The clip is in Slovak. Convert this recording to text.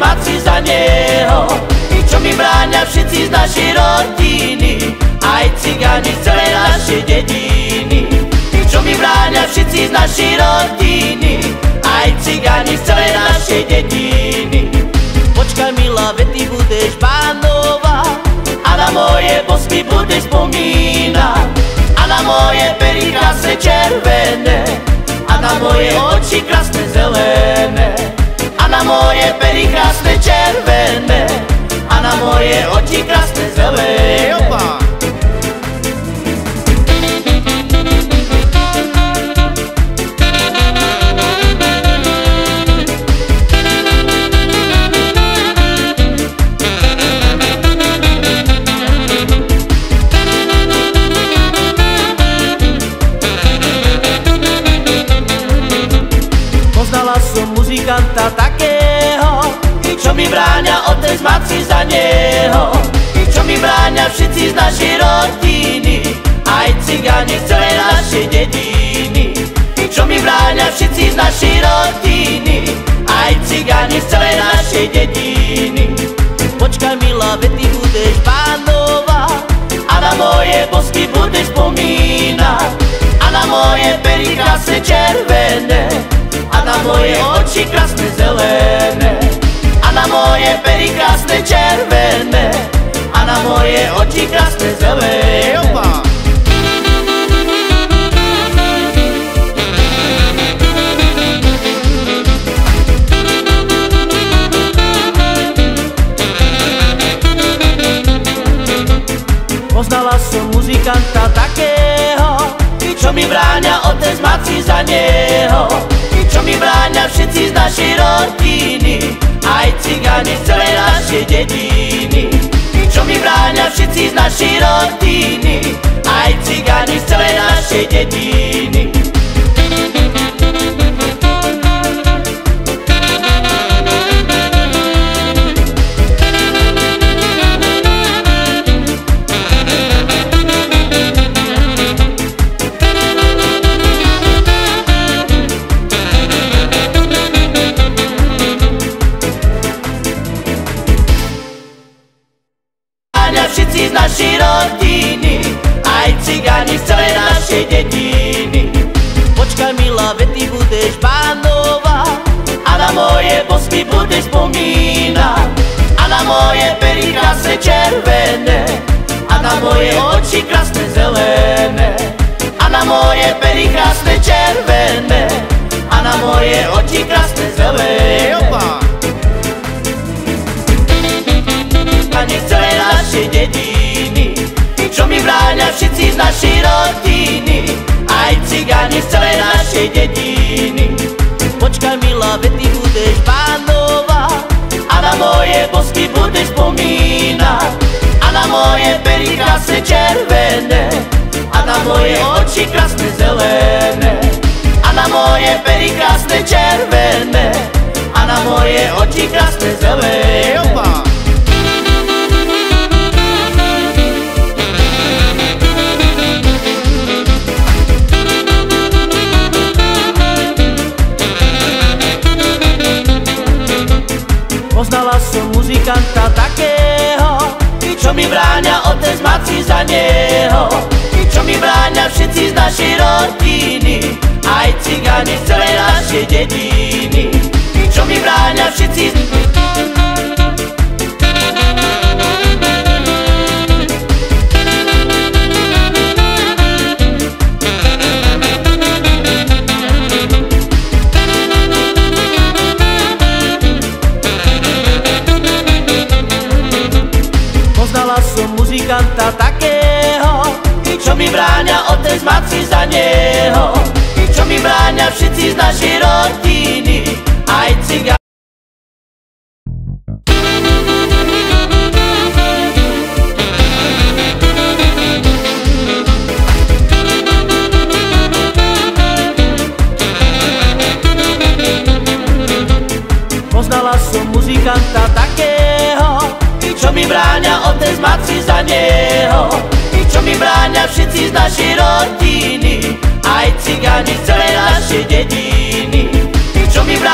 matci za neho I čo mi bráňa všetci z našej rodiny Aj cigáni z celej našej dediny. I čo mi bráňa všetci z našej rodiny Aj cigáni z celej našej dediny. Počkaj milá, veď ty budeš pánová A na moje bosky budeš spomínať A na moje pery krásne červené A na moje oči krásne zelené na moje pery krásne červené A na moje oči krásne zelené mi bráňa otec matci za I čo mi bráňa všetci z našej rodiny Aj cigáni z celej našej dediny. I čo mi bráňa všetci z našej rodiny Aj cigáni z celej našej dediny. Počkaj milá, veď ty budeš pánová A na moje bosky budeš spomínať. A na moje pery krásne červené a na moje oči krásne zelené krásne červené A na moje oči krásne zelené! Poznala som muzikanta takého I čo mi bráňa otec matci za neho. I čo mi bráňa všetci z našej rodiny dediny. Čo mi bráňa všetci z našej rodiny. Aj cigáni z celej našej dediny našej rodiny. Aj cigáni z celej našej dediny. Počkaj milá, veď ty budeš pánová A na moje bosky budeš spomínať A na moje pery krásne červené A na moje oči krásne zelené. A na moje pery krásne červené A na moje oči krásne zelené našej rodiny Aj cigáni z celej našej dediny. Počkaj milá, veď ty budeš pánová A na moje bosky budeš spomínať. A na moje pery krásne červené A na moje oči krásne zelené. A na moje pery krásne červené čo mi bráňa otec matci za neho? Čo mi bráňa všetci z našej rodiny? Aj cigáni z celej našej dediny. Čo mi bráňa všetci z... Poznala som muzikanta takého I čo mi bráňa otec matci za neho. I čo mi bráňa všetci z našej rodiny neho. I čo mi bráňa všetci z našej rodiny? Aj cigáni z celej našej dediny.